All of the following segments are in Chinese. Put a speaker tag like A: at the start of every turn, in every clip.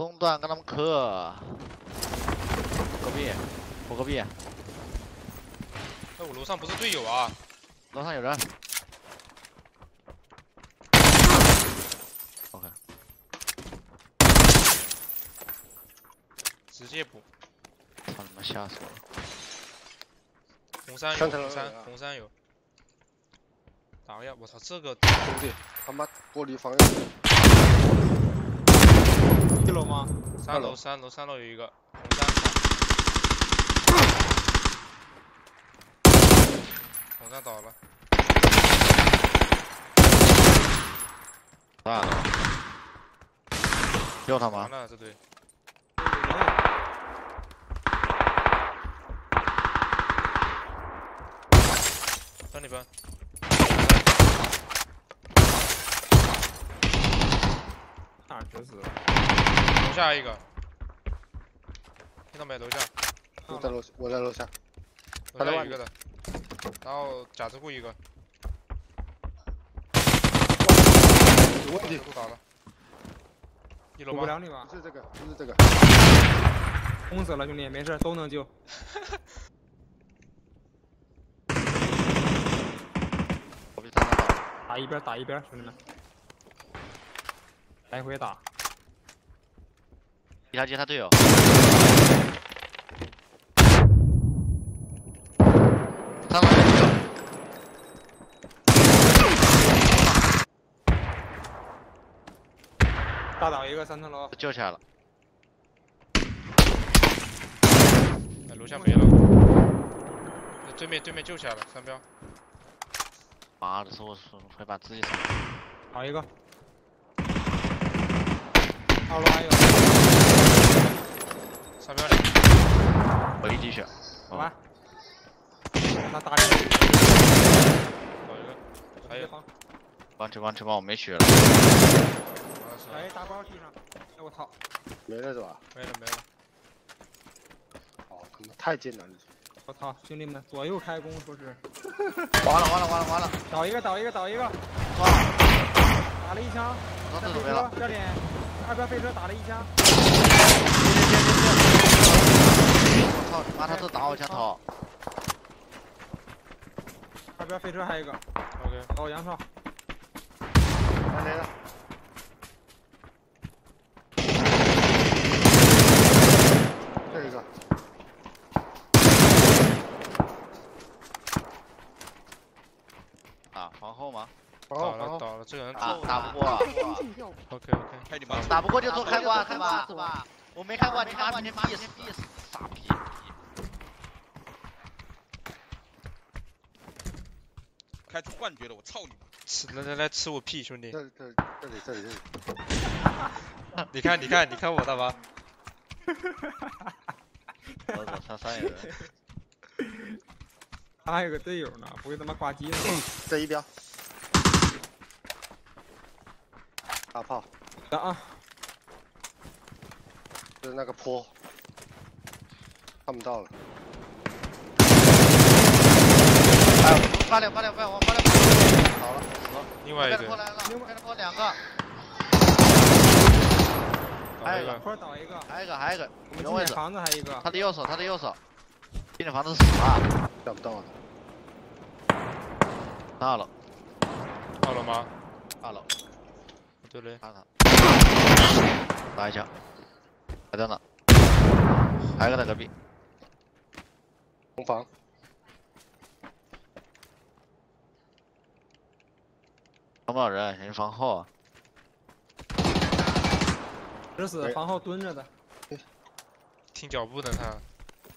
A: 中段跟他们磕，隔壁，我隔壁，
B: 哎，我楼上不是队友啊！
A: 楼上有人。OK，
B: 直接补。
A: 操他妈吓死我了！
B: 红山有，红山红山有。打个呀！我操，这个
C: 兄弟，他妈玻璃防御，
D: 一楼吗？
B: 三
C: 楼
B: 楼三楼三楼有一个红山，红山倒了。
A: 大了，救他妈
B: 完？了这队，上里边，
D: 哪儿直死了？
B: 楼下一个，听到没？楼下，
C: 我在楼，我在楼下，
B: 楼
C: 他在外
B: 下一个的，然后甲子库一个，
C: 有问题，
B: 都打了。一楼
D: 补不
B: 吗？
D: 了你吧？
C: 不是这个，不是这个，
D: 轰死了，兄弟，没事，都能救。打一边，打一边，兄弟们，来回打。
A: 一条街他队友。三楼
D: 大倒一个三层楼，
A: 救起来了。
B: 哎，楼下没了。那对面对面救起来了，三标。
A: 妈的，是我是会把自己杀。
D: 倒一个。二楼还有，
B: 三标
A: 血。
D: 好吧。那打一个，
B: 倒一个，还有
D: 直接放。
A: 完全完全把我没血了。
D: 哎，大包地上，哎我操！
C: 没了是吧？
B: 没了没了。
C: 哦，他妈太近了，
D: 我操，兄弟们，左右开弓，说是
A: 完了完了完了完了！
D: 倒一个，倒一个，倒一个，
A: 哇，
D: 打了一枪，
A: 我
D: 在飞车
A: 这都没了。
D: 这里，二边飞车打了一枪，
A: 我操你妈，他这打我墙头。
D: 那边飞车还有一个
B: ，OK，
D: 倒杨少，
C: 来来了，这一个，
A: 啊，皇后吗？
B: 倒了倒了，这个人
A: 打打不过了
B: ，OK OK，
E: 开你妈！
A: 打不过就做开挂是吧？是吧？我没开挂，你妈你妈也是傻逼。
E: 开出幻觉了，我操你妈！
B: 吃来来来吃我屁，兄弟！
C: 这这这里这里这里，
B: 你看你看你看我大妈。
D: 他还有个队友呢，不会他妈挂机呢？
C: 这一标，大炮，
D: 等啊，
C: 就是那个坡，看不到了，
A: 八两八两八两，我八两。好了，死了。
B: 另外一队
A: 过来了，开了过两个，
B: 还有一个，
D: 坡倒一个，
A: 还有一个还有一个，
D: 我们
A: 原位置，
D: 进点房子还有一个，
A: 他的右手，他的右手，进的房子死了，
C: 找不到了，
A: 二楼，
B: 到了吗？
A: 二楼，
B: 对嘞，
A: 看他，打一枪，还在呢，还有一个在隔壁，
C: 红房，
A: 有没有人？人防后啊，
D: 直死，
C: 没
D: 房后蹲着的。
B: 听脚步的他，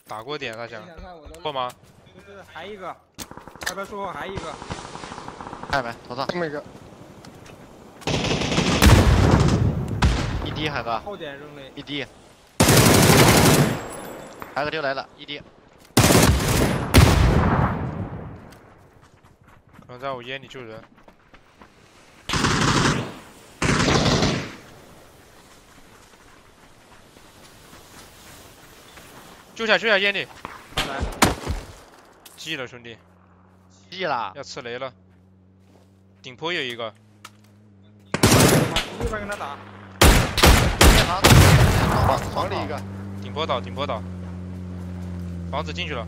B: 打过点他想过吗？
D: 对对，还一个，二边树后还一个，
A: 看见没？头上
C: 这么一个，
A: 一滴，海哥，
D: 后点扔雷，
A: 一滴，海哥就来了，一滴，
B: 可能在我烟里救人。救下救下烟里，
D: 来，
B: 记了兄弟，
A: 记了，
B: 要吃雷了。顶坡有一个，
D: 右边跟他打，
A: 建房子，
C: 房里一个，
B: 顶坡倒，顶坡倒，房子进去了，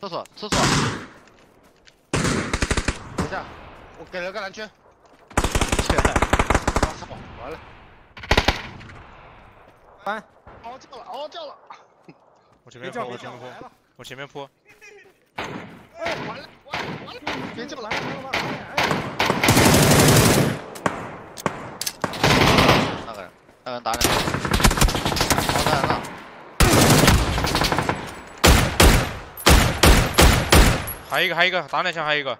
A: 厕所厕所，
C: 等一下，我给了个蓝圈。完了，
D: 翻，
C: 嗷叫了，嗷叫了。
B: 我前面扑，我前面扑，我前面扑，
C: 哎，完了，完了，完了，别叫了。
D: 来了来了来了，
A: 那个人，那个人打两下，好的人了，
B: 还有一个，还有一个，打两枪，还有一个，